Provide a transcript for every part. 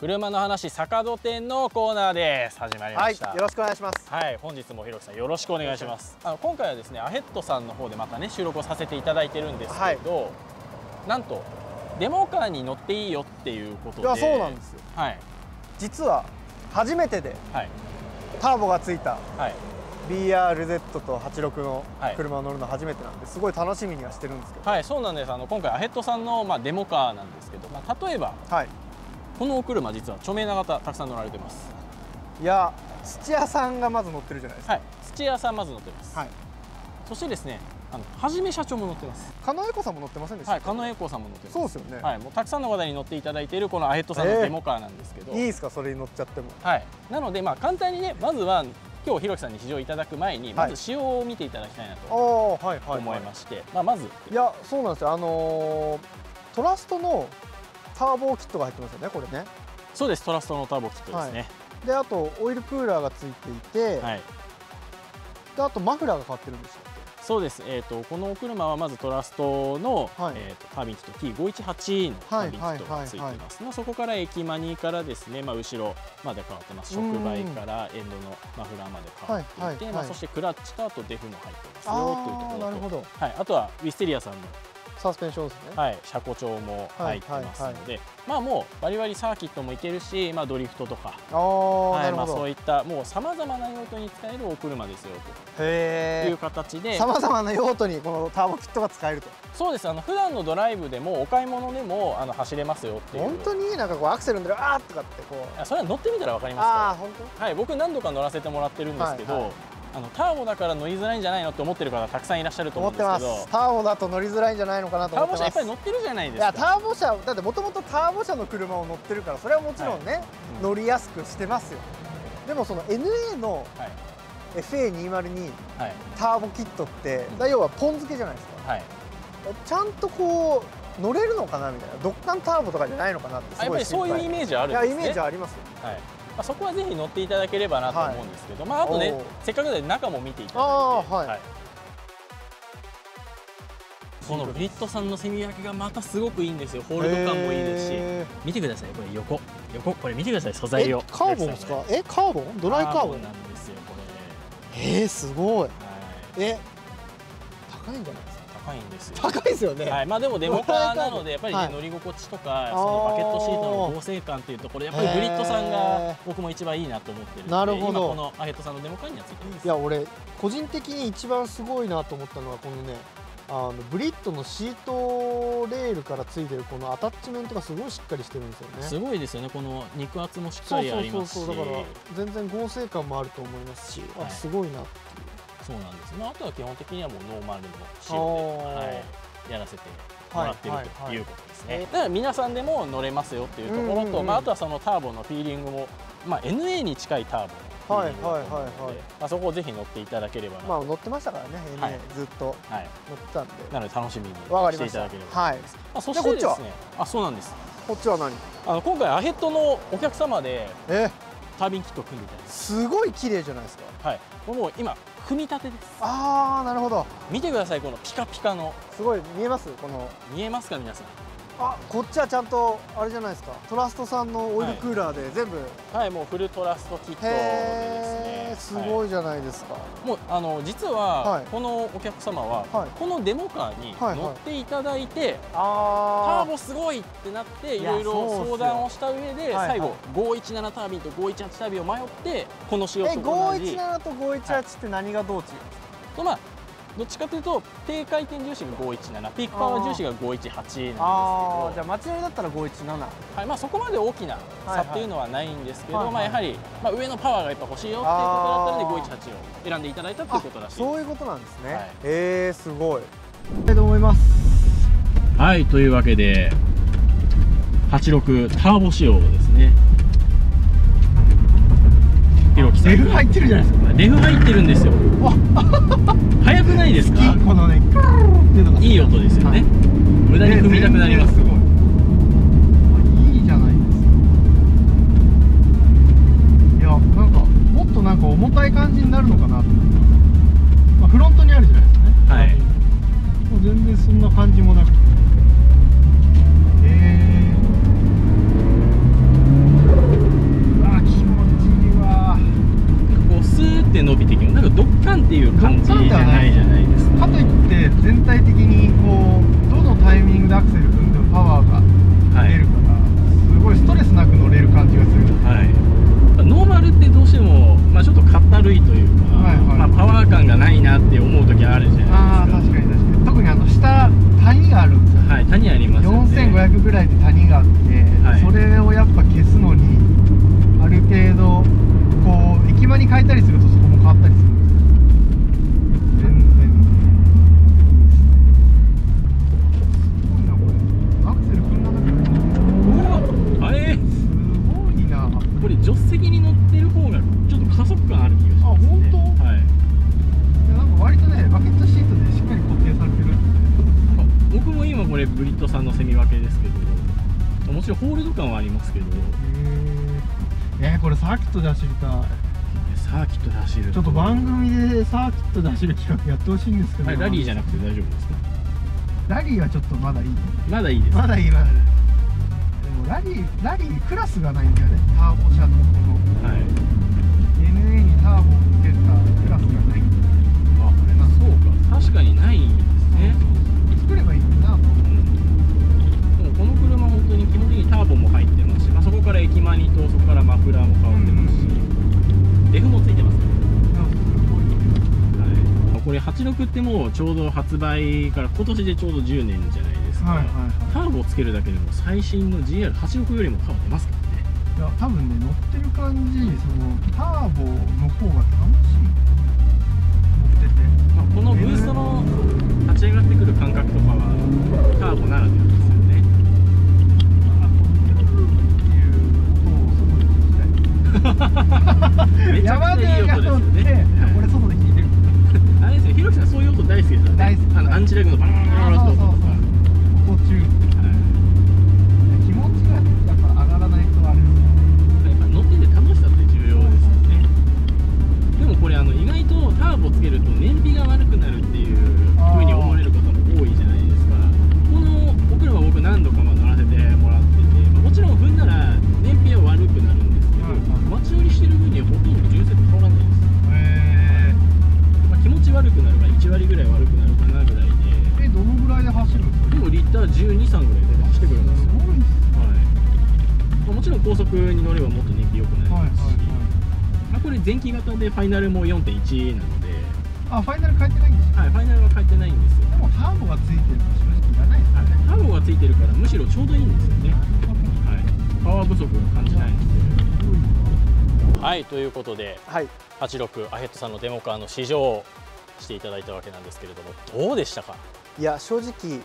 車の話坂戸店のコーナーです。始まりました、はい、よろしくお願いします。はい、本日もひろきさんよろしくお願いします。あの今回はですね、アヘッドさんの方でまたね収録をさせていただいてるんですけど、なんとデモカーに乗っていいよっていうことで、いやそうなんですよ。はい。実は初めてではい。ターボがついたはい。BRZ と86のはい。車を乗るの初めてなんですごい楽しみにはしてるんですけど。はい、そうなんです。あの今回アヘッドさんのまあデモカーなんですけど、まあ例えばはいこのお車実は著名な方たくさん乗られてます。いや土屋さんがまず乗ってるじゃないですか。はい、土屋さんまず乗ってます。はい。そしてですね、あのはじめ社長も乗ってます。狩野英孝さんも乗ってませんでした、はい、狩野英孝さんも乗ってます。そうですよね、はい、もうたくさんの方に乗っていただいているこのアヘッドさんのえーデモカーなんですけど、いいですかそれに乗っちゃっても。はい、なのでまあ簡単にねまずは今日ひろきさんに試乗いただく前にはい。まず仕様を見ていただきたいなとおーはいはい、思はいまして、まあ、まず。いやそうなんですよ。あのートラストのターボキットが入ってますよねこれね。そうですトラストのターボキットですね。であとオイルクーラーがついていて、はい、であとマフラーが変わってるんですよ。そうです、えー、とこのお車はまずトラストの、はい。えー、とタービンキット T518 のタービンキットがついています、まあそこから駅マニからですね、まあ、後ろまで変わってます。うん。触媒からエンドのマフラーまで変わっていて、はいはいはい。まあ、そしてクラッチとあとデフも入ってますあよというとこーろと。なるほど。はい、あとはウィステリアさんのサスペンションですね、はい、車庫帳も入ってますので、まあもうバリバリサーキットも行けるし、まあ、ドリフトとか、ああ、はいまあ、そういったもうさまざまな用途に使えるお車ですよと。へいう形で。さまざまな用途にこのターボキットが使えると。そうです。あの普段のドライブでもお買い物でもあの走れますよっていう。本当になんかこうアクセル踏んでるあーとかってこう。あそれは乗ってみたら分かりますああ本かはい、僕何度か乗らせてもらってるんですけど、はいはいあのターボだから乗りづらいんじゃないのって思ってる方たくさんいらっしゃると当思って思うんですけど。ます。ターボだと乗りづらいんじゃないのかなとターボ思ってます。車いっぱい乗ってるじゃないでいやすかターボ車だってもともとターボ車の車を乗ってるからそれはもちろんね、うん乗りやすくしてますよ。でもその NA のはい。FA202 はい。ターボキットって、うん。だ要はポン付けじゃないですか。はい。ちゃんとこう乗れるのかなみたいな。ドッカンターボとかじゃないのかなってすあやっぱりそういうイメージあるんですね。いやイメージありますよ。はいまあ、そこはぜひ乗っていただければなと思うんですけど、まああとねせっかくで中も見ていただいて。あーはい。このブリットさんのセミ焼きがまたすごくいいんですよ。ホールド感もいいですし。へ見てください。これ横。横。これ見てください。素ー材を。えカーボンですか？えカーボン？ドライカーボン？なんですよこえー、すごい。れ、はい、え高いんじゃない？高いんですよ。高いですよね、はい、まあでもデモカーなのでやっぱり、ねはい。乗り心地とかそのバケットシートの合成感っていうところやっぱりブリットさんへがー僕も一番いいなと思ってるのでなるほど。今このアヘッドさんのデモカーにはついてますいや俺個人的に一番すごいなと思ったのはこのねあのブリットのシートレールからついてるこのアタッチメントがすごいしっかりしてるんですよね。すごいですよね。この肉厚もしっかりあそうそうりますし。そうそうだから全然合成感もあると思いますし、はい。あすごいなそうなんです、まあ、あとは基本的にはもうノーマルの仕あ様ー。で、はい、やらせてもらってるはいはいはいということですね、えだから皆さんでも乗れますよっていうところと、うんうんうん。まあ、あとはそのターボのフィーリングも、まあ、NA に近いターボはいはいはいはい。まあ、そこをぜひ乗っていただければまあ乗ってましたからね、はい NA ずっとはい、乗ってたんで。なので楽しみにしていたただければはいまあ、そしてですねあそうなんです。こっちは何？あの今回アヘッドのお客様でえ？タービンキットを組んでいただいてすごい綺麗じゃないですか。はい。もう今組み立てです。ああなるほど。見てくださいこのピカピカの。すごい見えます？この。見えますか皆さん？あこっちはちゃんとあれじゃないですか。トラストさんのオイルクーラーで全部、はいもうフルトラストキットでですねすごい、いじゃないですか、もうあの実は、はい。このお客様は、はい。このデモカーにはいはい乗っていただいて、タあー。ボすごいってなっていろいろ相談をした上ではい最後517タービンと518タービンを迷ってこの仕様えと同じ517と518って何がどう違うんですか、とまあどっちかというと低回転重視が517ピークパワー重視が518なんですけど。じゃあ間違いだったら517はいまあ、そこまで大きなはい差っていうのはないんですけど、はいはいまあ、やはり、まあ、上のパワーがやっぱ欲しいよっていうことだったので518を選んでいただいたっていうことらしいそういうことなんですね、はい。えー、すごい。えと思います。はいというわけで86ターボ仕様ですねひろきさんセルフ入ってるじゃないですか。デフ入ってるんですよ。速 くないですか？このねいいい音ですよね、無駄に踏みたくなります、ねではないかといって全体的にこうどのタイミングでアクセル踏んでもパワーが出るから、はい、すごいストレスなく乗れる感じがする、はい、ノーマルってどうしても、まあ、ちょっとかったるいというか、はいはい、まあ、パワー感がないなって思う時あるじゃないですか。確かに確かに。特にあの下谷があるんですよ、はい、谷ありますよ、ね、4500ぐらいで谷があって、はい、それをやっぱ消すのにある程度こう駅前に変えたりするとそこも変わったりするれブリットさんのセミ分けですけどもちろんホールド感はありますけど。へえー、これサーキットで走りたいサーキットで走るちょっと番組でサーキットで走る企画やってほしいんですけど、はい、ラリーじゃなくて大丈夫ですか？ラリーはちょっ to まだいい。まだいいです。まだいいまだいい。でもラリーラリークラスがないんだよね。ターボ車とこの。はい。NA にターボをつけたクラスがない。あそうか。確かにないんですね。作ればいい当に基本的にターボも入ってますし、まあ、そこから駅マニとそこからマフラーも変わってますし、レフもついてますね、はい、これ86ってもうちょうど発売から今年でちょうど10年じゃないですか、はいはいタはーボをつけるだけでも最新の GR86 よりもパワー出ますからね。いいや多分ね乗ってる感じそのターボの方これあの意外とターボつけると燃これ前期型でファイナルも4.1なので、あファイナル変えてないんですよはい、ファイナルは変えてないんですよ、でもターボがついてると正直いらないですよはターボがついてるからむしろちょうどいいんですよね、はい、パワー不足を感じないんですはいということではい。86アヘッドさんのデモカーの試乗をしていただいたわけなんですけれどもどうでしたか？いや正直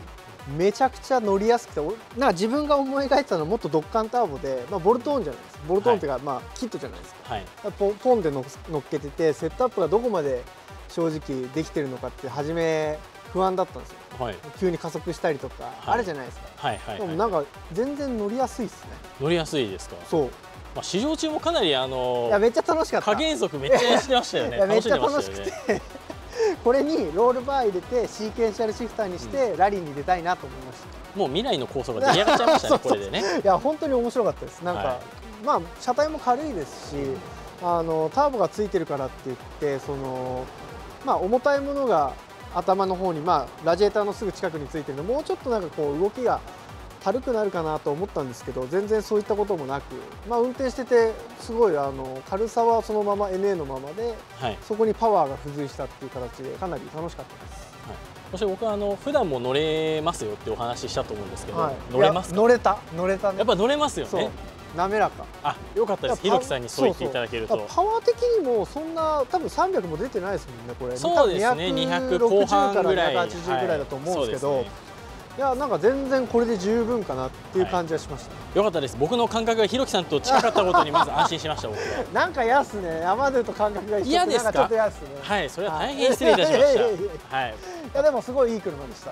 めちゃくちゃ乗りやすくて俺なんか自分が思い描いてたのはもっとドッカンターボで、まあ、ボルトオンじゃないです。かボルトオンっていうか、まあキットじゃないですか。はい。ポンポンで乗乗っけててセットアップがどこまで正直できてるのかって初め不安だったんですよ。はい。急に加速したりとか、はい。あるじゃないですか、はいはい、はい、でもなんか全然乗りやすいっすね。乗りやすいですか、そう。まあ、試乗中もかなりあのいやめっちゃ楽しかった。加減速めっちゃしてましたよね。めっちゃ楽楽しくてこれにロールバー入れてシーケンシャルシフターにしてラリーに出たいなと思いました、もう未来の構想が出来上がっちゃいましたね これでね。いや本当に面白かったです。なんか、はい。まあ車体も軽いですしあのターボがついてるからって言ってそのまあ重たいものが頭の方にまあラジエーターのすぐ近くについてるのでもうちょっとなんかこう動きが軽くなるかなと思ったんですけど全然そういったこともなく、まあ、運転しててすごいあの軽さはそのまま NA のままではい。そこにパワーが付随したっていう形でかなり楽しかったです。そして僕はあの普段も乗れますよってお話ししたと思うんですけど、はい、乗れます乗れた。乗れたね。やっぱ乗れますよね。滑らか。あよかったです。ひろきさんにそう言っていただけると。パワー的にもそんな多分300も出てないですもんねこれ。そうですね。200 260後半ぐらい。から280ぐらいだと思うんですけど、はいいやなんか全然これで十分かなっていう感じはしました、よかったです。僕の感覚がひろきさんと近かったことにまず安心しました僕は。なんか嫌っすね山でと感覚が一緒嫌ですか？ちょっと嫌っすね。はいそれは大変失礼いたしました。はい、いやでもすごいいい車でした。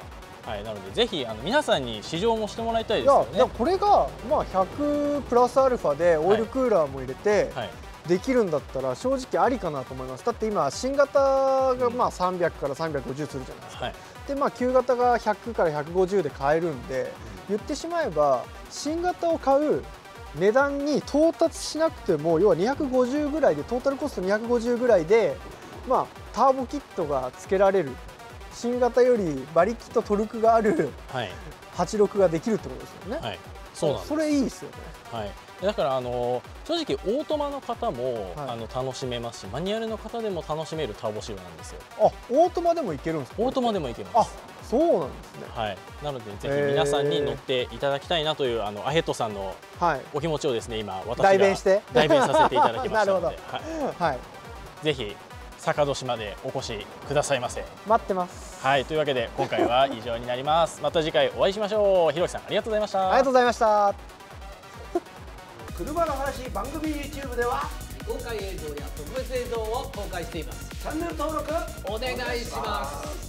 はい、なのでぜひあの皆さんに試乗もしてもらいたいいですよね。やいやこれがまあ100プラスアルファでオイルクーラーも入れて、はいできるんだったら正直ありかなと思います。だって今新型がまあ300から350するじゃないですか。はい。でまあ旧型が100から150で買えるんで言ってしまえば新型を買う値段に到達しなくても要は250ぐらいでトータルコスト250ぐらいでまあターボキットが付けられる。新型より馬力とトルクがあるはい。86ができるってことですよね、はいそうなんです。それいいですよね。はい、だからあの正直オートマの方も、はい。あの楽しめますしマニュアルの方でも楽しめるターボ仕様なんですよ。あオートマでもいけるんですか？オートマでもいけます。あそうなんですね。はい、なのでぜひ皆さんに乗っていただきたいなという、あのアヘッドさんのはい。お気持ちをですね今私が代弁して。代弁させていただきましたので。なはい、はい。ぜひ坂戸市までお越しくださいませ。待ってますはいというわけで今回は以上になります。また次回お会いしましょう。ひろきさんありがとうございました。ありがとうございました 車の話番組 YouTube では公開映像や特別映像を公開していますチャンネル登録お願いします